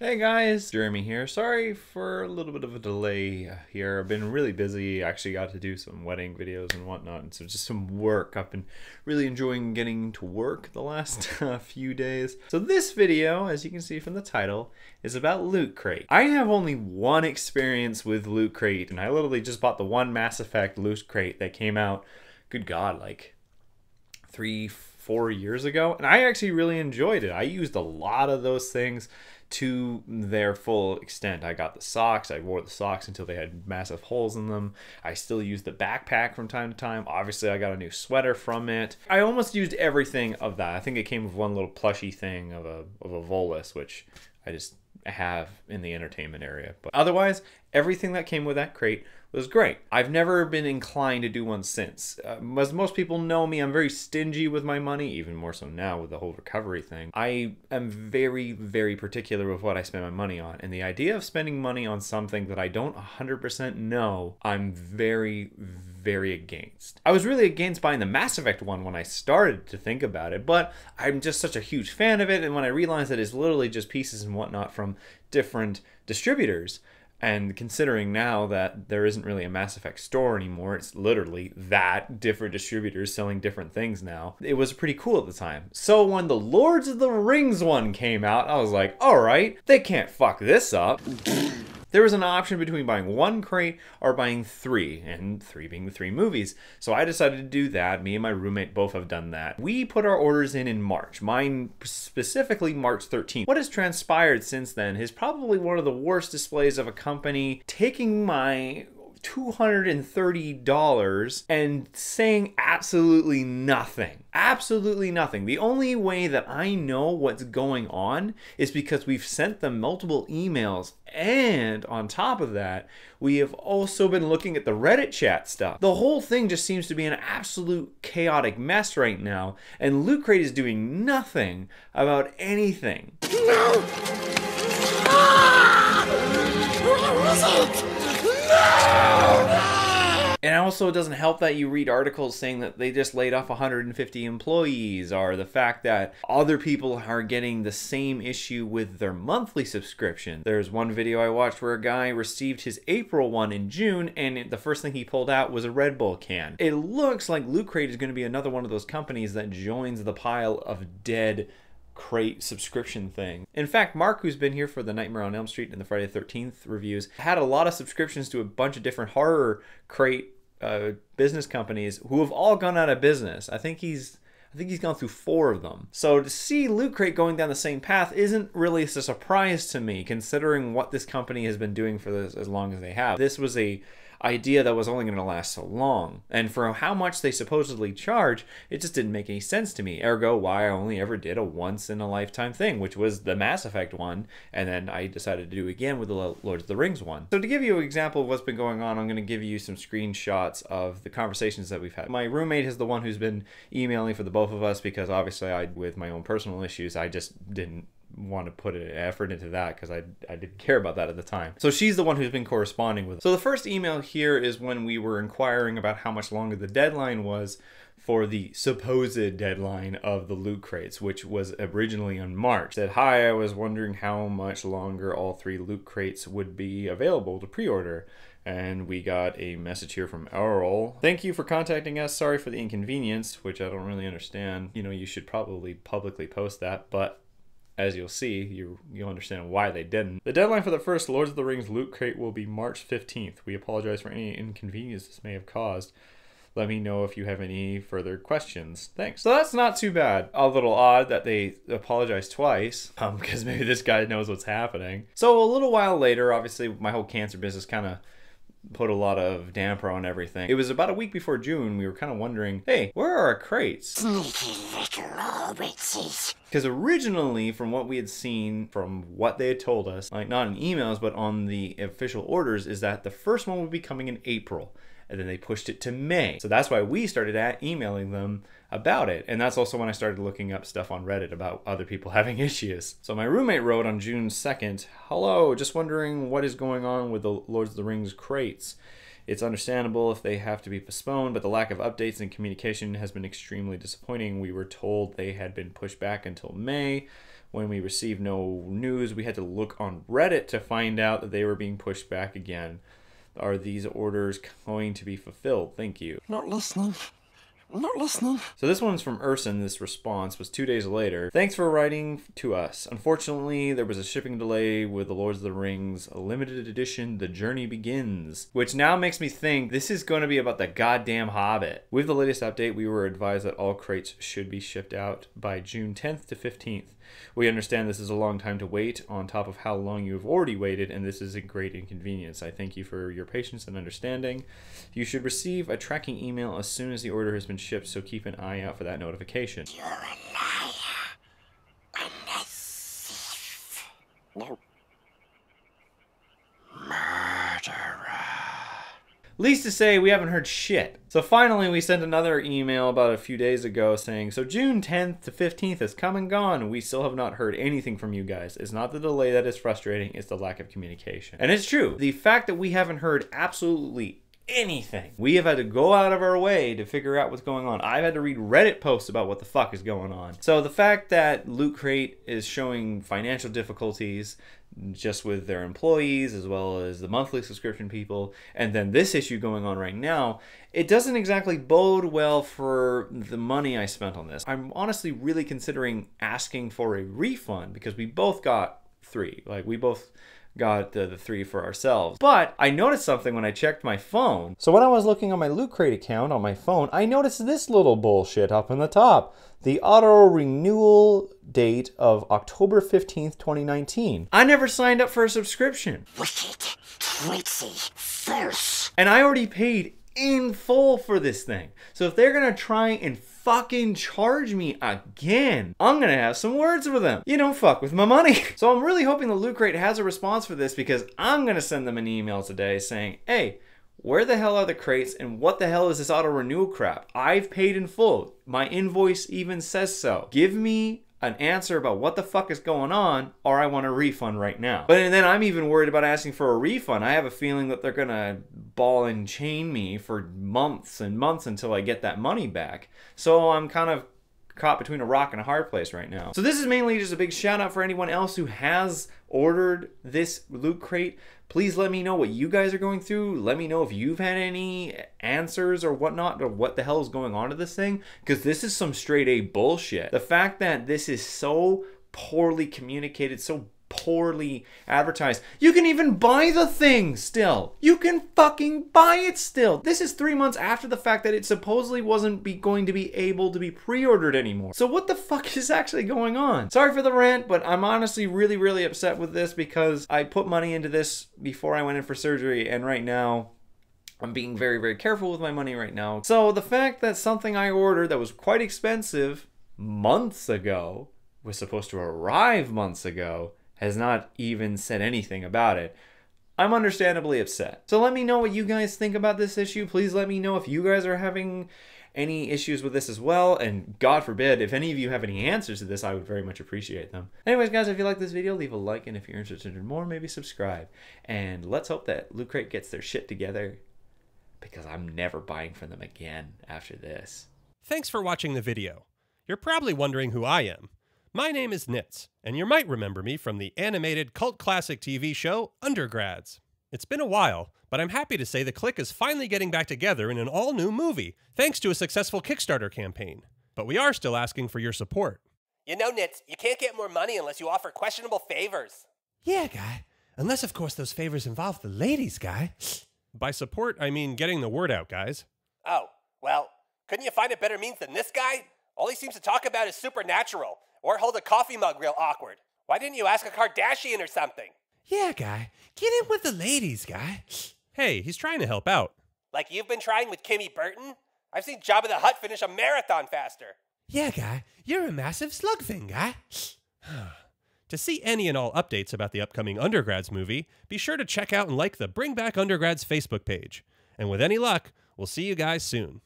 Hey guys, Jeremy here. Sorry for a little bit of a delay here. I've been really busy. Actually got to do some wedding videos and whatnot, and so just some work. I've been really enjoying getting to work the last uh, few days. So this video, as you can see from the title, is about Loot Crate. I have only one experience with Loot Crate, and I literally just bought the one Mass Effect Loot Crate that came out, good god, like three, four years ago, and I actually really enjoyed it. I used a lot of those things to their full extent. I got the socks. I wore the socks until they had massive holes in them. I still used the backpack from time to time. Obviously, I got a new sweater from it. I almost used everything of that. I think it came with one little plushy thing of a of a Volus, which I just have in the entertainment area. But otherwise, everything that came with that crate was great. I've never been inclined to do one since. Uh, as most people know me, I'm very stingy with my money, even more so now with the whole recovery thing. I am very, very particular with what I spend my money on. And the idea of spending money on something that I don't 100% know, I'm very, very against. I was really against buying the Mass Effect one when I started to think about it, but I'm just such a huge fan of it. And when I realized that it's literally just pieces and whatnot from different distributors, and considering now that there isn't really a Mass Effect store anymore, it's literally that different distributors selling different things now. It was pretty cool at the time. So when the Lords of the Rings one came out, I was like, all right, they can't fuck this up there was an option between buying one crate or buying three, and three being the three movies. So I decided to do that. Me and my roommate both have done that. We put our orders in in March, mine specifically March 13th. What has transpired since then is probably one of the worst displays of a company taking my $230 and saying absolutely nothing. Absolutely nothing. The only way that I know what's going on is because we've sent them multiple emails. And on top of that, we have also been looking at the Reddit chat stuff. The whole thing just seems to be an absolute chaotic mess right now. And Loot Crate is doing nothing about anything. No! Ah! Where is it? And also, it doesn't help that you read articles saying that they just laid off 150 employees, or the fact that other people are getting the same issue with their monthly subscription. There's one video I watched where a guy received his April one in June, and the first thing he pulled out was a Red Bull can. It looks like Loot Crate is going to be another one of those companies that joins the pile of dead crate subscription thing. In fact, Mark, who's been here for the Nightmare on Elm Street and the Friday the 13th reviews, had a lot of subscriptions to a bunch of different horror crate uh, business companies who have all gone out of business. I think he's I think he's gone through four of them. So to see Loot Crate going down the same path isn't really a surprise to me, considering what this company has been doing for this as long as they have. This was a idea that was only going to last so long. And for how much they supposedly charge, it just didn't make any sense to me. Ergo, why I only ever did a once in a lifetime thing, which was the Mass Effect one, and then I decided to do again with the Lord of the Rings one. So to give you an example of what's been going on, I'm going to give you some screenshots of the conversations that we've had. My roommate is the one who's been emailing for the both of us because obviously I, with my own personal issues, I just didn't want to put an effort into that because I, I didn't care about that at the time. So she's the one who's been corresponding with. So the first email here is when we were inquiring about how much longer the deadline was for the supposed deadline of the loot crates, which was originally in March. Said, Hi, I was wondering how much longer all three loot crates would be available to pre order. And we got a message here from Earl. Thank you for contacting us. Sorry for the inconvenience, which I don't really understand. You know, you should probably publicly post that, but as you'll see, you you'll understand why they didn't. The deadline for the first Lords of the Rings loot crate will be March 15th. We apologize for any inconvenience this may have caused. Let me know if you have any further questions. Thanks. So that's not too bad. A little odd that they apologize twice, um, because maybe this guy knows what's happening. So a little while later, obviously, my whole cancer business kind of put a lot of damper on everything. It was about a week before June. We were kind of wondering, hey, where are our crates? Sneaky little hobbitses. Because originally, from what we had seen, from what they had told us, like not in emails, but on the official orders, is that the first one would be coming in April and then they pushed it to May. So that's why we started at emailing them about it. And that's also when I started looking up stuff on Reddit about other people having issues. So my roommate wrote on June 2nd, Hello, just wondering what is going on with the Lords of the Rings crates. It's understandable if they have to be postponed, but the lack of updates and communication has been extremely disappointing. We were told they had been pushed back until May When we received no news, we had to look on Reddit to find out that they were being pushed back again. Are these orders going to be fulfilled? Thank you. Not listening. I'm not listening. So this one's from Urson. This response was two days later. Thanks for writing to us. Unfortunately, there was a shipping delay with The Lords of the Rings, a limited edition, The Journey Begins, which now makes me think this is going to be about the goddamn Hobbit. With the latest update, we were advised that all crates should be shipped out by June 10th to 15th. We understand this is a long time to wait, on top of how long you have already waited, and this is a great inconvenience. I thank you for your patience and understanding. You should receive a tracking email as soon as the order has been shipped, so keep an eye out for that notification. You're a liar. And a thief. No. Murderer. Least to say, we haven't heard shit. So finally, we sent another email about a few days ago saying, So June 10th to 15th has come and gone. We still have not heard anything from you guys. It's not the delay that is frustrating, it's the lack of communication. And it's true. The fact that we haven't heard absolutely anything. We have had to go out of our way to figure out what's going on. I've had to read Reddit posts about what the fuck is going on. So the fact that Loot Crate is showing financial difficulties just with their employees as well as the monthly subscription people and then this issue going on right now it doesn't exactly bode well for the money i spent on this i'm honestly really considering asking for a refund because we both got three like we both got the, the three for ourselves. But I noticed something when I checked my phone. So when I was looking on my Loot Crate account on my phone, I noticed this little bullshit up in the top. The auto renewal date of October 15th, 2019. I never signed up for a subscription. Wicked. Tricksy. False. And I already paid in full for this thing. So if they're gonna try and fucking charge me again, I'm gonna have some words with them. You don't fuck with my money. So I'm really hoping the Loot Crate has a response for this because I'm gonna send them an email today saying, hey, where the hell are the crates and what the hell is this auto renewal crap? I've paid in full. My invoice even says so. Give me an answer about what the fuck is going on or I want a refund right now. But then I'm even worried about asking for a refund. I have a feeling that they're going to ball and chain me for months and months until I get that money back. So I'm kind of caught between a rock and a hard place right now. So this is mainly just a big shout out for anyone else who has ordered this loot crate. Please let me know what you guys are going through. Let me know if you've had any answers or whatnot or what the hell is going on to this thing because this is some straight A bullshit. The fact that this is so poorly communicated, so poorly advertised. You can even buy the thing still. You can fucking buy it still. This is three months after the fact that it supposedly wasn't be going to be able to be pre-ordered anymore. So what the fuck is actually going on? Sorry for the rant, but I'm honestly really, really upset with this because I put money into this before I went in for surgery and right now I'm being very, very careful with my money right now. So the fact that something I ordered that was quite expensive months ago was supposed to arrive months ago has not even said anything about it. I'm understandably upset. So let me know what you guys think about this issue. Please let me know if you guys are having any issues with this as well. And God forbid, if any of you have any answers to this, I would very much appreciate them. Anyways, guys, if you like this video, leave a like. And if you're interested in more, maybe subscribe. And let's hope that Loot Crate gets their shit together because I'm never buying from them again after this. Thanks for watching the video. You're probably wondering who I am. My name is Nitz, and you might remember me from the animated cult classic TV show Undergrads. It's been a while, but I'm happy to say the Clique is finally getting back together in an all new movie, thanks to a successful Kickstarter campaign. But we are still asking for your support. You know, Nitz, you can't get more money unless you offer questionable favors. Yeah, guy. Unless, of course, those favors involve the ladies, guy. By support, I mean getting the word out, guys. Oh, well, couldn't you find a better means than this guy? All he seems to talk about is supernatural, or hold a coffee mug real awkward. Why didn't you ask a Kardashian or something? Yeah, guy. Get in with the ladies, guy. Hey, he's trying to help out. Like you've been trying with Kimmy Burton? I've seen Jabba the Hutt finish a marathon faster. Yeah, guy. You're a massive slug thing, guy. To see any and all updates about the upcoming Undergrads movie, be sure to check out and like the Bring Back Undergrads Facebook page. And with any luck, we'll see you guys soon.